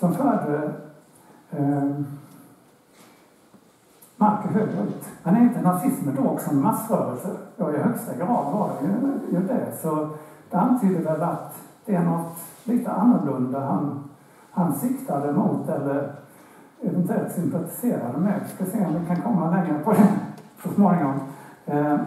som förde eh, Marco högerut. Men är inte nazismen då också en massrörelse? Ja, i högsta grad var det ju, ju det. Så det antyder väl att det är något lite annorlunda han, han siktade mot eller eventuellt sympatiserade med. Vi ska se om vi kan komma längre på det så småningom. Eh,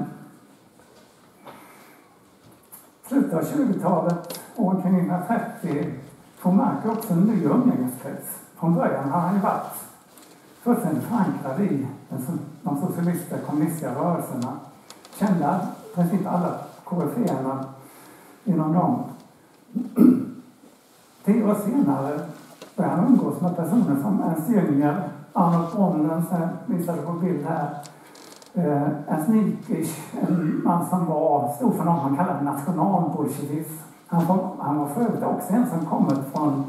slutet av 20-talet, år omkring 1930, får Mark också en ny umgängeskrets. Från början har han ju varit fullständigt förankrad i de socialistiska kommunistiska rörelserna. Kända, i princip alla koryféerna inom dem. Tio år senare började han umgås med personer som Ernst Jünger, Arnold Bronnen, som jag visade på bild här, eh, Ernst Nikisch, en man som var, stod för något man kallade nationalbolsjevism. Han var, han var för övrigt också en som kommit från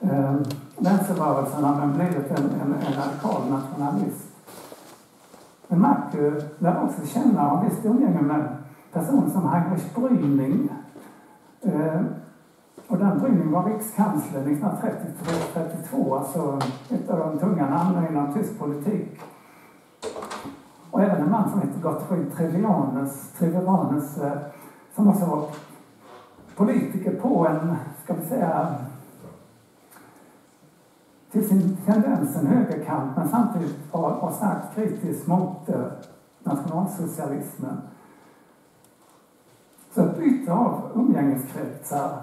eh, vänsterrörelserna men blivit en, en, en radikal nationalist. Men Mark eh, lär också känna och visst umgänge med personer som Heinrich Brüning. Eh, och den Brüning var rikskansler 1930-32, alltså ett av de tunga namnen inom tysk politik. Och även en man som heter Gottfried Trevianus, Trevianus eh, som också var politiker på en, ska vi säga, till sin tendens en högerkant men samtidigt var, var starkt kritisk mot eh, nationalsocialismen. Så ett byte av umgängeskretsar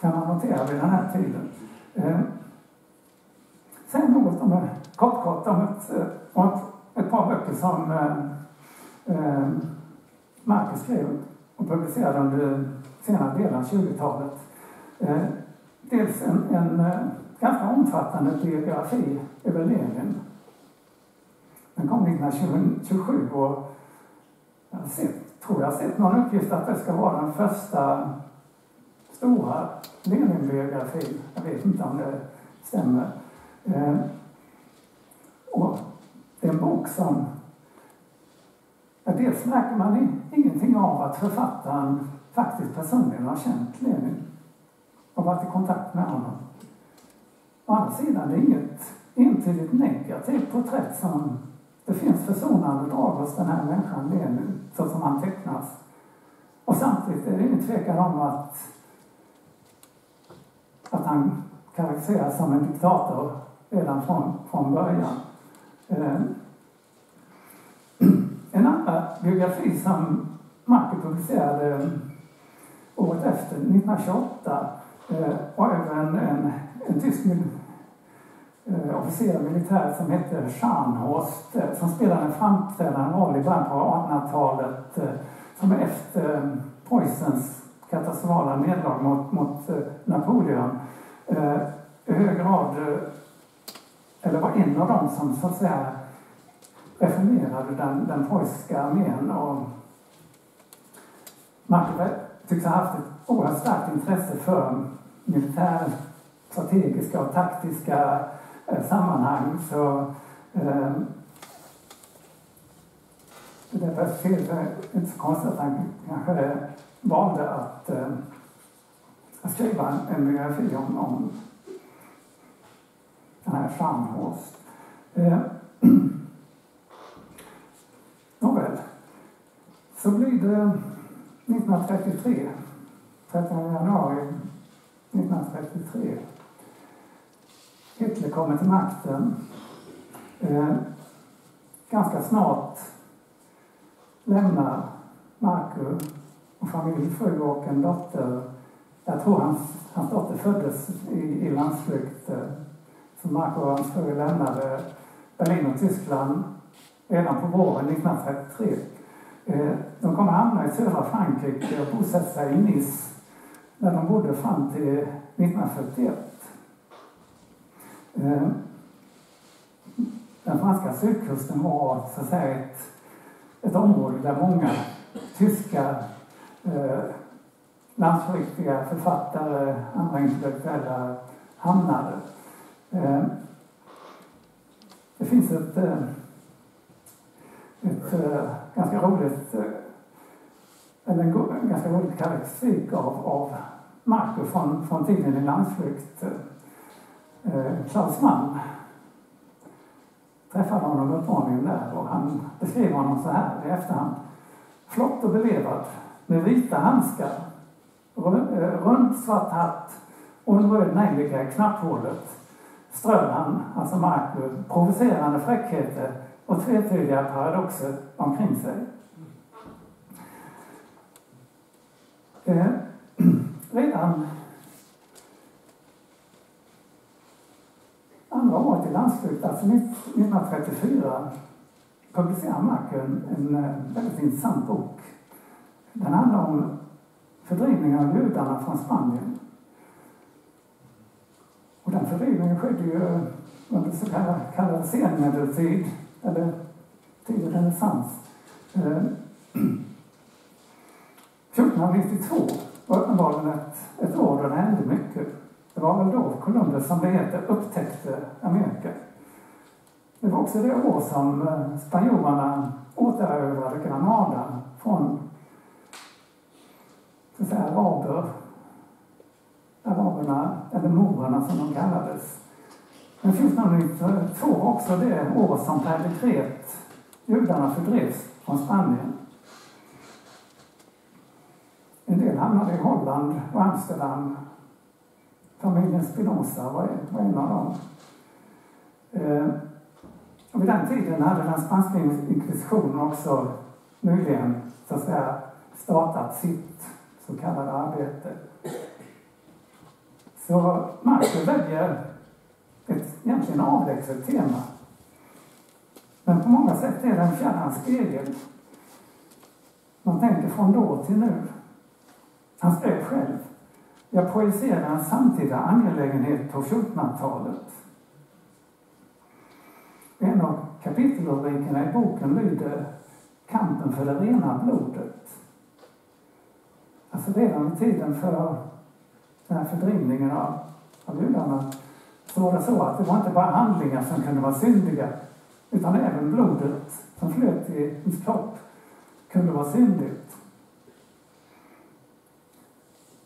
kan man notera vid den här tiden. Eh, sen något om, eh, kort kort om ett, eh, om ett, ett par böcker som eh, eh, Marcus skrev och publicerade under senare delen av 20-talet. Eh, dels en, en eh, ganska omfattande biografi över Lenin. Den kom 1927 och jag sett, tror jag har sett någon uppgift att det ska vara den första stora Lenin-biografin. Jag vet inte om det stämmer. Eh, och det är en bok som... Ja, dels märker man ingenting av att författaren faktiskt personligen har känt Lenin och varit i kontakt med honom. Å andra sidan, det är inget entydigt negativt porträtt som det finns försonande drag hos den här människan Lenin, så som han tecknas. Och samtidigt är det ingen tvekan om att, att han karaktäriseras som en diktator redan från, från början. Eh, en annan biografi som Marco publicerade eh, året efter, 1928, var eh, även en, en tysk eh, officer militär som hette Scharnhorst eh, som spelade en framträdande roll i början på 1800-talet som efter Preussens katastrofala nederlag mot, mot Napoleon. I hög grad, eller var en av dem som så att säga reformerade den, den preussiska armén och Mark tycks ha haft ett oerhört starkt intresse för militär, strategiska och taktiska eh, sammanhang. Så eh, det är inte så konstigt att han kanske valde att, eh, skriva en, en biografi om, om den här Scharnhorst. Eh, så blir det 1933, 13 januari 1933. Hitler kommer till makten. Eh, ganska snart lämnar Marco och familj, fru och en dotter. Jag tror hans, hans dotter föddes i, i landsflykt. Eh, så Marco och hans fru lämnade Berlin och Tyskland redan på våren 1933. De de kommer hamna i södra Frankrike och bosätta sig i Nice där de bodde fram till 1941. Eh, den franska sydkusten var så att säga ett, ett område där många tyska eh, landsflyktiga författare, andra intellektuella hamnade. Eh, det finns ett, eh, ett äh, ganska roligt eh, eller en ganska rolig karaktäristik av, av Marco från, från tiden i landsflykt. Eh, Klaus Mann träffade honom uppenbarligen där och han beskrev honom så här i efterhand. Flott och belevad med vita handskar, rund svart hatt och en röd nejlika i knapphålet ström han, alltså Marco, provocerande fräckheter och tvetydiga paradoxer omkring sig. Eh, redan andra året i landsflykt, alltså 1934, publicerar Macken en, en väldigt intressant bok. Den handlar om fördrivningen av judarna från Spanien. Och den fördrivningen skedde ju under så kallad, kallad senmedeltid, eller tidig renässans. Eh, 1492 var uppenbarligen ett, ett år då det hände mycket. Det var väl då Columbus, som det heter, upptäckte Amerika. Det var också det år som eh, spanjorerna återerövrade Granada från så att säga, araber, araberna, eller morerna som de kallades. Men 1492 var också det år som per dekret judarna fördrevs från Spanien. En del hamnade i Holland och Amsterdam. Familjen Spinoza var en av dem. Eh, och vid den tiden hade den spanska inkvisitionen också nyligen så att säga, startat sitt så kallade arbete. Så Marx väljer ett egentligen avlägset tema. Men på många sätt är det en fjärran spegel. Man tänker från då till nu. Han skrev själv. Jag projicerar en samtida angelägenhet på 1400-talet. En av kapitelrubrikerna i boken lyder Kampen för det rena blodet. Alltså redan i tiden för den här fördrivningen av, av judarna så var det så att det var inte bara handlingar som kunde vara syndiga utan även blodet som flöt i ens kropp kunde vara syndigt.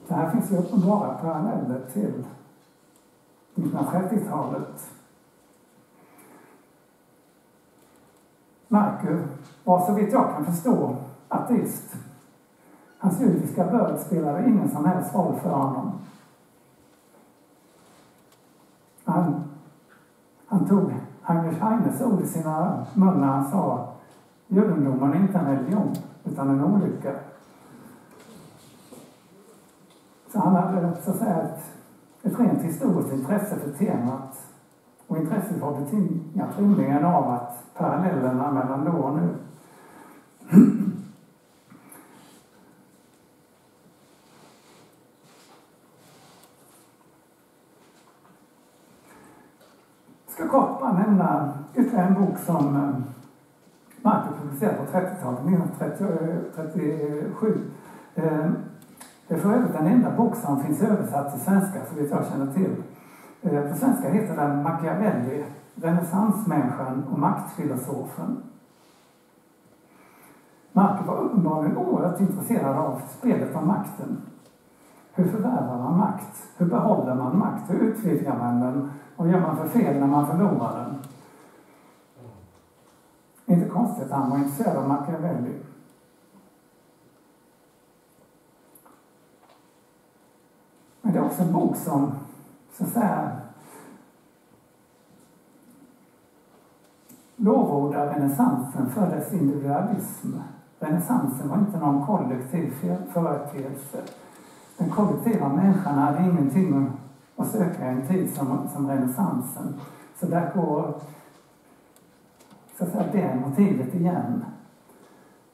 Det här finns ju uppenbara paralleller till 1930-talet. Marku var så vitt jag kan förstå ateist. Hans judiska börd spelade ingen som helst roll för honom. Han, han tog Heinrich Heines ord i sina mun när han sa judendomen är inte en religion, utan en olycka. Så han hade så att säga ett, ett rent historiskt intresse för temat och intresset var betingat rimligen av att parallellerna mellan då och nu Jag ska nämna eh, ytterligare en bok som eh, Marco publicerade på 30-talet, 1937. Eh, det är för övrigt den enda bok som finns översatt till svenska, så vitt jag känner till. På svenska heter den Machiavelli, renässansmänniskan och maktfilosofen. Marco var uppenbarligen oerhört intresserad av spelet om makten. Hur förvärvar man makt? Hur behåller man makt? Hur utvidgar man den? Vad gör man för fel när man förlorar den? Inte konstigt att han var intresserad av Machiavelli. Men det är också en bok som, så att säga, lovordar renässansen för dess individualism. Renässansen var inte någon kollektiv företeelse. Den kollektiva människan hade ingenting och söka i en tid som, som renässansen. Så där går så att säga, det motivet igen.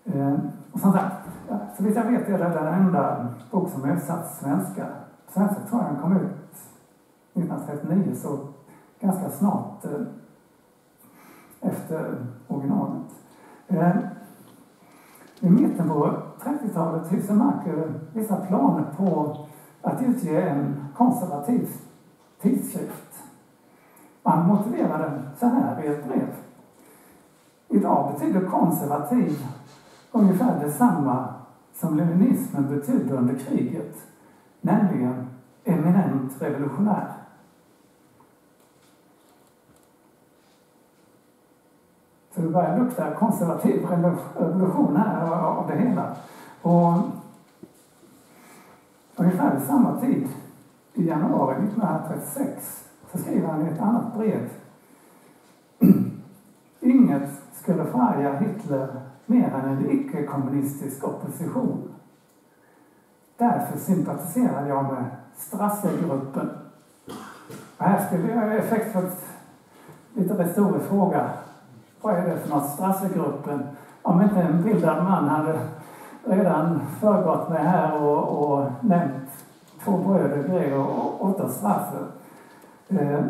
Eh, och som sagt, så vitt jag vet är det den enda bok som översatts svenska svenska tror jag den kom ut 1939, så ganska snart eh, efter originalet. Eh, I mitten på 30-talet hyser Marker vissa planer på att utge en konservativ tidskrift. Man motiverar motiverade så här i ett brev. Idag betyder konservativ ungefär detsamma som leninismen betydde under kriget, nämligen eminent revolutionär. Så det börjar lukta konservativ revolution här av det hela. Och ungefär vid samma tid, i januari 1936, så skriver han i ett annat brev. Inget skulle förarga Hitler mer än en icke-kommunistisk opposition. Därför sympatiserade jag med Strassegruppen. Och här skulle jag effektfullt lite retorisk fråga. Vad är det för något? Strassegruppen? Om inte en bildad man hade redan föregått mig här och, och nämnt två bröder, Gregor och Otto Strasser. Eh,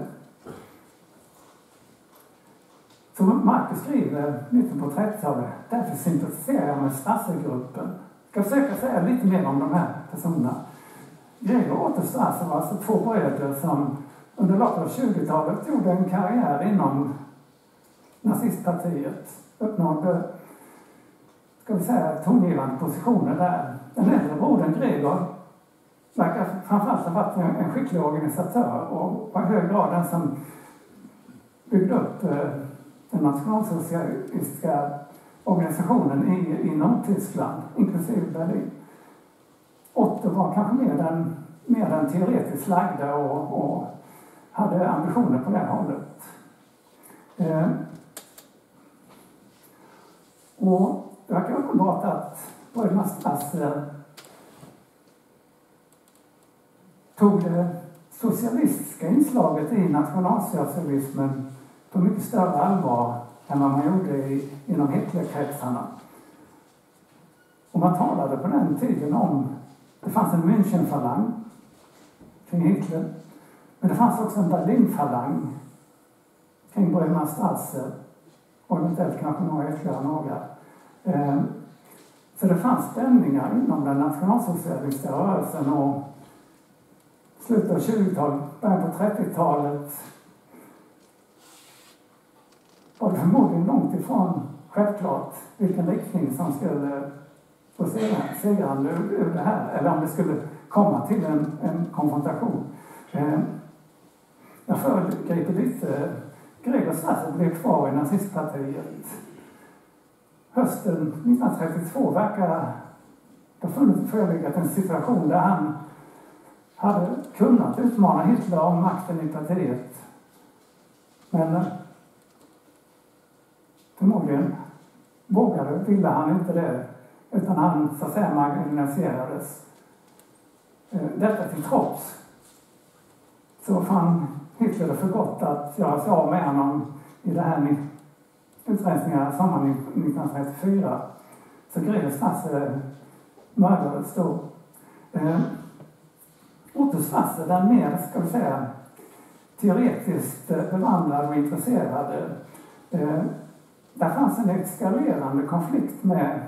som Marcus skriver mitten på 30-talet, därför sympatiserar jag med Strassergruppen. Jag ska försöka säga lite mer om de här personerna. Gregor och Otto Strasser var alltså två bröder som under loppet av 20-talet gjorde en karriär inom nazistpartiet. Uppnådde, ska vi säga, tongivande positioner där. Den äldre brodern Gregor verkar framförallt ha varit en skicklig organisatör och var i hög grad den som byggde upp eh, den nationalsocialistiska organisationen i, i Nordtyskland, inklusive Berlin. Otto var kanske mer den, mer den teoretiskt lagda och, och hade ambitioner på det hållet. Eh, och det verkar uppenbart att bröderna Strasser tog det socialistiska inslaget i nationalsocialismen på mycket större allvar än vad man gjorde i, inom Hitlerkretsarna. Och man talade på den tiden om, det fanns en Münchenfalang kring Hitler, men det fanns också en Berlinfalang kring bröderna Strasser och eventuellt kanske några ytterligare några. Ehm, så det fanns stämningar inom den nationalsocialistiska rörelsen och slutet av 20-talet, början på 30-talet var det förmodligen långt ifrån självklart vilken riktning som skulle få segrande ur, ur det här, eller om det skulle komma till en, en konfrontation. Eh, jag föregriper lite. Gregor Strasser blev kvar i nazistpartiet. Hösten 1932 verkar det ha förelegat en situation där han hade kunnat utmana Hitler om makten i partiet. Men eh, Förmodligen vågade, ville han inte det, utan han så att säga marginaliserades. Eh, detta till trots så fann Hitler det för gott att göra sig av med honom i det här utrensningar sommaren 1934. Så Greves Strasser mördades då. Eh, Otto Strasser, den mer, ska vi säga, teoretiskt eh, bevandrade och intresserade eh, där fanns en eskalerande konflikt med,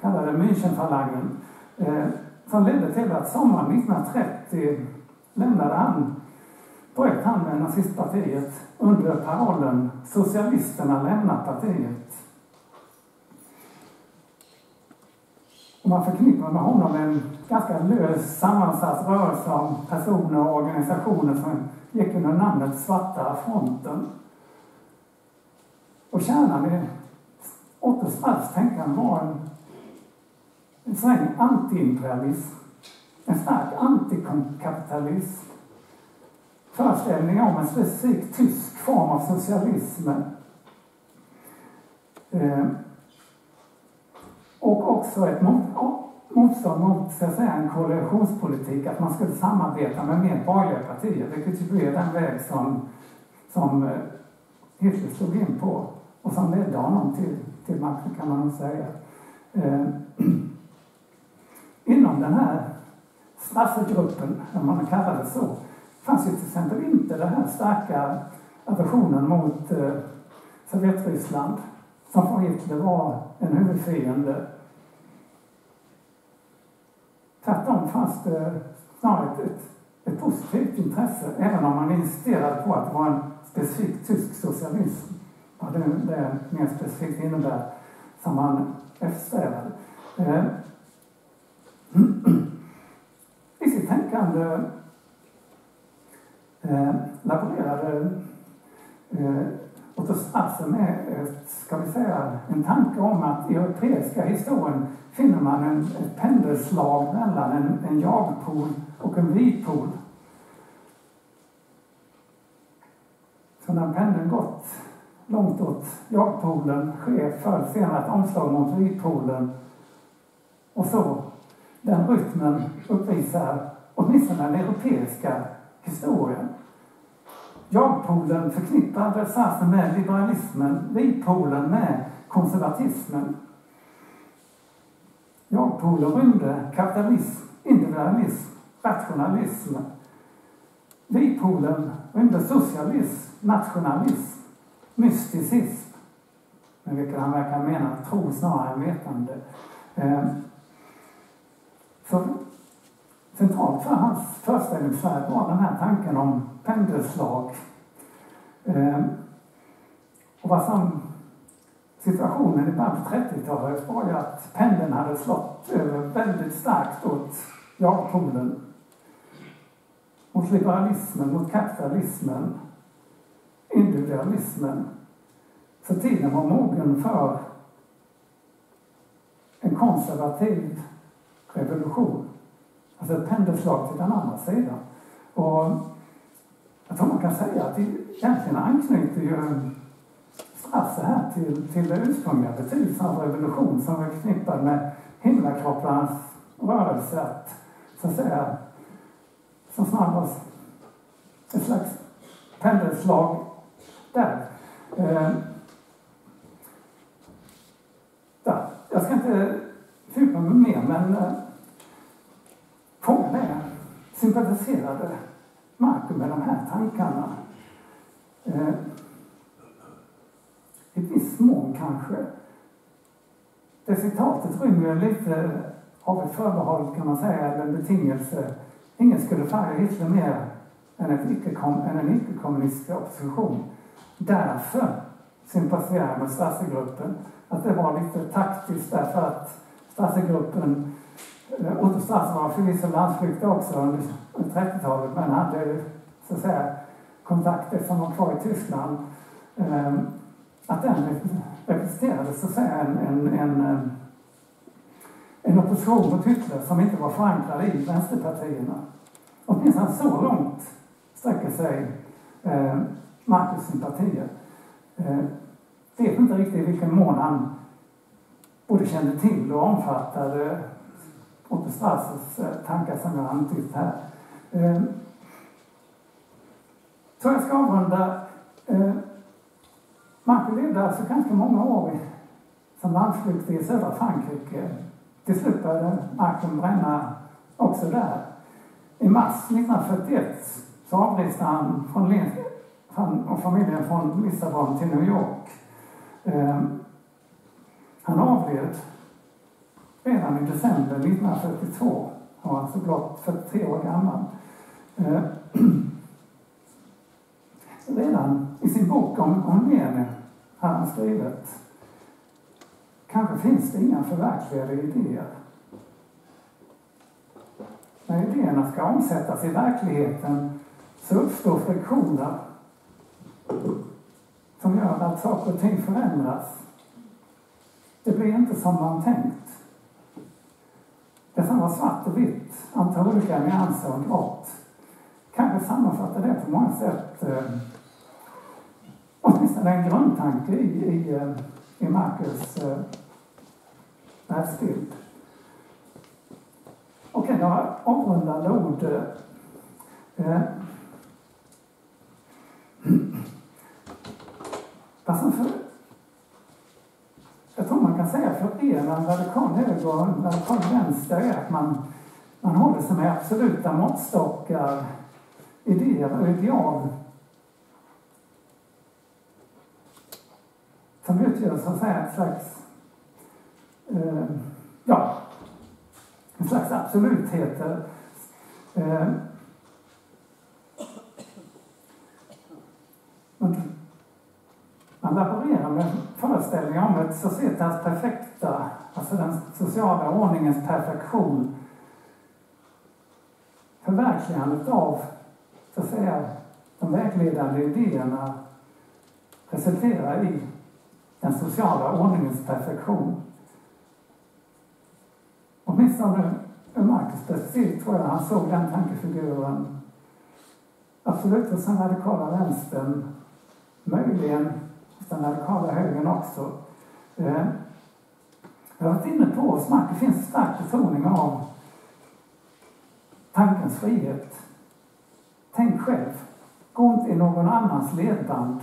kallade Münchenfalangen, eh, som ledde till att sommaren 1930 lämnade han, bröt han med nazistpartiet under parollen Socialisterna lämnar partiet. Och man förknippar med honom en ganska lös sammansatt rörelse av personer och organisationer som gick under namnet Svarta fronten. Och kärnan i Otto Strauss tänkande var en, en sträng antiimperialism, en stark antikapitalism, föreställning om en specifik tysk form av socialism. Eh, och också ett mot, motstånd mot så att säga, en koalitionspolitik, att man skulle samarbeta med mer borgerliga partier, vilket ju är den väg som, som eh, Hitler slog in på och som ledde honom till, till makten kan man nog säga. Eh, inom den här straffgruppen, om man kallar det så, fanns ju till exempel inte den här starka aversionen mot eh, Sovjetryssland som för Hitler var en huvudfiende. Tvärtom fanns det snarare ett, ett, ett positivt intresse, även om man insisterade på att det var en specifik tysk socialism vad det, det mer specifikt innebär som man eftersträvade. Eh, I sitt tänkande eh, laborerade eh, Otto Strasser med, ska vi säga, en tanke om att i europeiska historien finner man en, ett pendelslag mellan en, en jagpol och en vitpol. Så när pendeln gått långt åt jagpolen sker förr senare ett omslag mot vitpolen och så den rytmen uppvisar åtminstone den europeiska historien. Jag-polen förknippade Sartre med liberalismen, vi-polen med konservatismen. Jag-polen rymde kapitalism, individualism, rationalism. Vi-polen rymde socialism, nationalism, mysticism, med vilket han verkar mena tro snarare än vetande. Ehm, så centralt för hans föreställningsvärld var den här tanken om pendelslag. Eh, och vad som situationen i början på 30-talet var ju att pendeln hade slått över väldigt starkt åt ja-polen. Mot liberalismen, mot kapitalismen, individualismen. Så tiden var mogen för en konservativ revolution. Alltså ett pendelslag till den andra sidan. Och jag tror man kan säga att det egentligen anknyter ju Strasse här till, till det ursprungliga betydelsen av alltså revolution som är förknippad med himlakropparnas rörelse att, så att säga, som snarare var ett slags pendelslag där. Eh, där. Jag ska inte fördjupa mig mer, men eh, fånga er, sympatiserade Marco med de här tankarna? Eh, I viss mån kanske. Det citatet rymmer ju lite av ett förbehåll kan man säga, eller en betingelse. Ingen skulle färga Hitler mer än, ett icke än en icke-kommunistisk opposition. Därför sympatiserar jag med Stasi-gruppen. Att det var lite taktiskt därför att Stasi-gruppen Eh, Otto Strasser var förvisso landsflykt också under 30-talet men hade så att säga kontakter som var kvar i Tyskland. Ehm, att den representerade så att säga en, en, en, eh, en opposition mot Hitler som inte var förankrad i vänsterpartierna. Åtminstone så långt sträcker sig eh, Marcus sympatier. Eh, vet inte riktigt i vilken mån han både kände till och omfattade och Strassers eh, tankar som jag antytt här. Eh, så jag ska avrunda. Eh, Marcus levde alltså ganska många år som landsflyktig i södra Frankrike. Till slut började marken bränna också där. I mars 1941 så avreste han från han och familjen från Lissabon till New York. Eh, han avled redan i december 1942. Han var alltså blott 43 år gammal. Eh, redan i sin bok om, om Lenin har han skrivit Kanske finns det inga förverkligade idéer. När idéerna ska omsättas i verkligheten så uppstår friktioner som gör att saker och ting förändras. Det blir inte som man tänkt. Som var svart och vitt, antal olika nyanser och grått, kanske sammanfattar det på många sätt eh, åtminstone en grundtanke i, i, eh, i Marcus eh, världsbild. Okej, några avrundande ord. Eh, Alltså för, jag tror man kan säga för er en radikal höger och radikal vänster är att man, man håller sig med absoluta måttstockar, idéer och ideal som utgör så att säga ett slags, eh, ja, en slags absolutheter. Eh, man laborerar med föreställningar om ett societas perfekta, alltså den sociala ordningens perfektion. Förverkligandet av, så att säga, de vägledande idéerna resulterar i den sociala ordningens perfektion. Åtminstone ur Marcus perspektiv tror jag han såg den tankefiguren absolut hos den radikala vänstern, möjligen den radikala högern också. Eh, jag har varit inne på snack, det finns en stark betoning av tankens frihet. Tänk själv. Gå inte i någon annans ledband.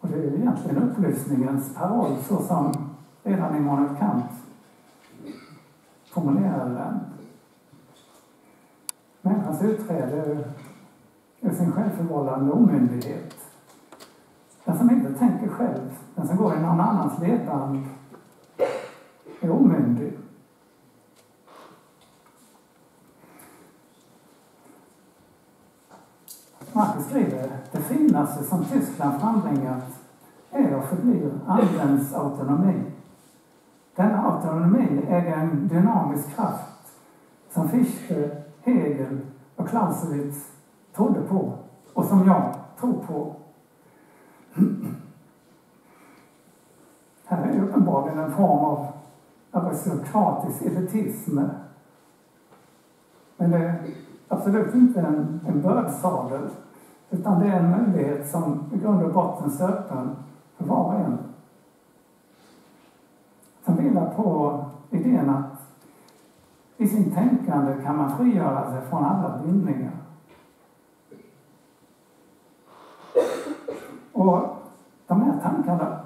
Och det är ju egentligen upplysningens paroll så som redan Immanuel Kant formulerade den. Människans utträde ur sin självförvållande omyndighet. Den som inte tänker själv, den som går i någon annans ledband, är omyndig. Marcus skriver, det finaste som Tyskland frambringat är och förblir andens autonomi. Denna autonomi äger en dynamisk kraft som Fichte, Hegel och Clausewitz trodde på och som jag tror på. Här är uppenbarligen en form av aristokratisk elitism. Men det är absolut inte en, en bördsadel utan det är en möjlighet som i grund och botten är öppen för var och en. Som vilar på idén att i sin tänkande kan man frigöra sig från alla bindningar. Och de här tankarna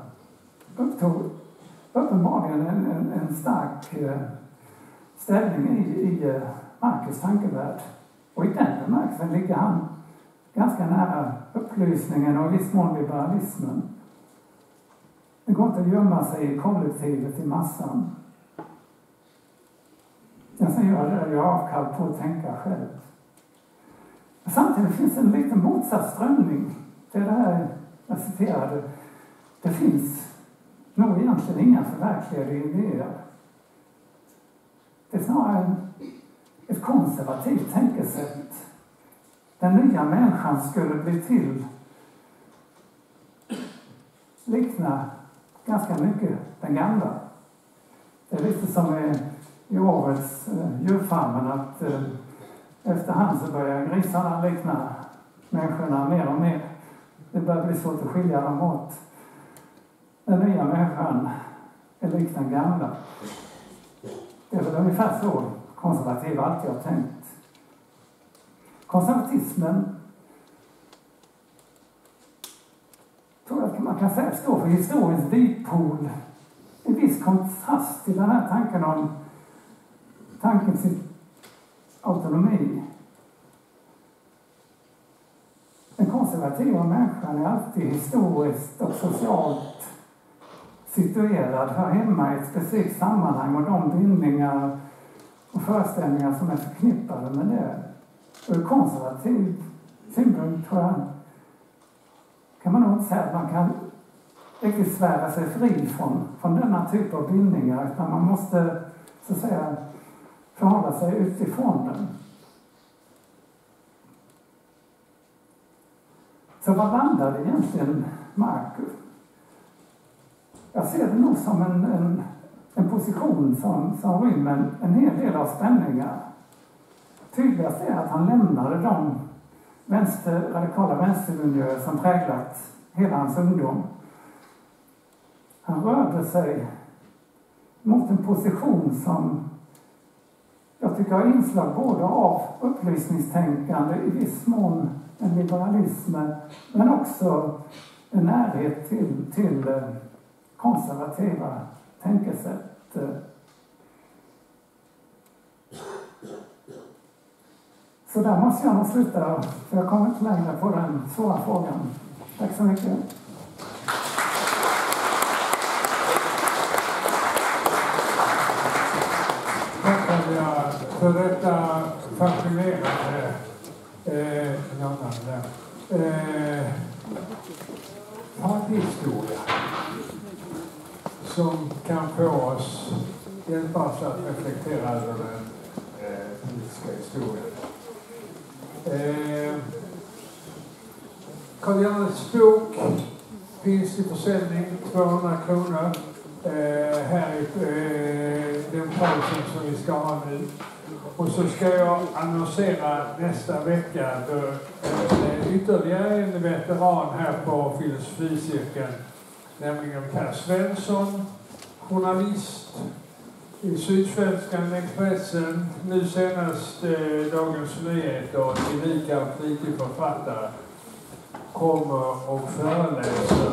upptog uppenbarligen en, en, en stark eh, ställning i, i Markus Marcus tankevärld. Och i den bemärkelsen ligger han ganska nära upplysningen och i viss mån liberalismen. Det går inte att gömma sig i kollektivet, i massan. Den som gör det gör avkall på att tänka själv. Men samtidigt finns en liten motsatt strömning. Det är det här Alltså, jag citerade. Det finns nog egentligen inga förverkligade idéer. Det är snarare ett konservativt tänkesätt den nya människan skulle bli till likna ganska mycket den gamla. Det är lite som i, årets eh, djurfarmen att eh, efterhand så börjar grisarna likna människorna mer och mer. Det börjar bli svårt att skilja dem åt. Den nya människan är lik den gamla. Det är väl ungefär så konservativa alltid har tänkt. Konservatismen tror jag att man kan säga står för historiens vikpol. En viss kontrast till den här tanken om tanken till autonomi. Den konservativa människan är alltid historiskt och socialt situerad, hör hemma i ett specifikt sammanhang och de bindningar och föreställningar som är förknippade med det ur konservativ synpunkt tror jag kan man nog inte säga att man kan riktigt svära sig fri från, från denna typ av bindningar utan man måste så att säga förhålla sig utifrån den. Så vad landade egentligen Marcus? Jag ser det nog som en, en, en position som, som rymmer en, en hel del av spänningar Tydligast är att han lämnade de vänster, radikala vänstermiljöer som präglat hela hans ungdom. Han rörde sig mot en position som jag tycker har inslag både av upplysningstänkande, i viss mån en liberalism, men också en närhet till, till eh, konservativa tänkesätt. Så där måste jag nog sluta, för jag kommer inte längre på den svåra frågan. Tack så mycket. Tack för detta fascinerande eh, eh, historia som kan få oss, hjälpa oss att reflektera över den eh, politiska historien. Eh, Karl Jannes bok finns i försäljning, 200 kronor. Eh, här i eh, den pausen som vi ska ha nu. Och så ska jag annonsera nästa vecka då eh, ytterligare en veteran här på filosoficirkeln, nämligen Per Svensson, journalist i Sydsvenskan, Expressen, nu senast eh, Dagens Nyheter och tillika flitig författare kommer och föreläser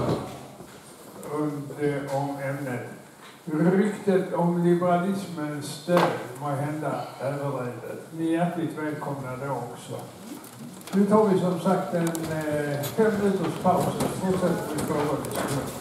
under, eh, om ämnet. Ryktet om liberalismens död må hända överdrivet. Ni är hjärtligt välkomna då också. Nu tar vi som sagt en eh, fem minuters paus och fortsätter med frågor och diskussioner.